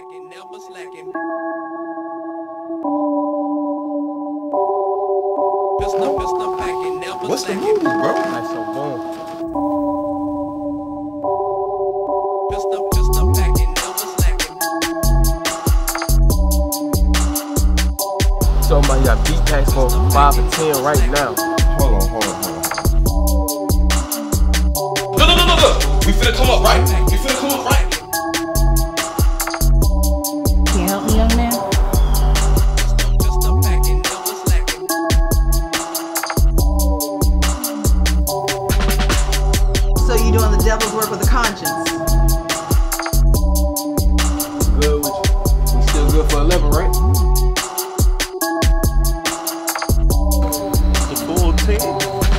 slacking, never slacking. Pistol, pistol packing, never What's the slacking. move, bro? Alright, so boom. Pistol, pistol packing, never slacking. So my got beat packs for five and ten right now. Hold on, hold on, hold on. Look, look, look, look, look. We finna come up, right? We finna come up, right? you doing the devil's work with a conscience. Good with you. We still good for 11, right? Mm. The full team.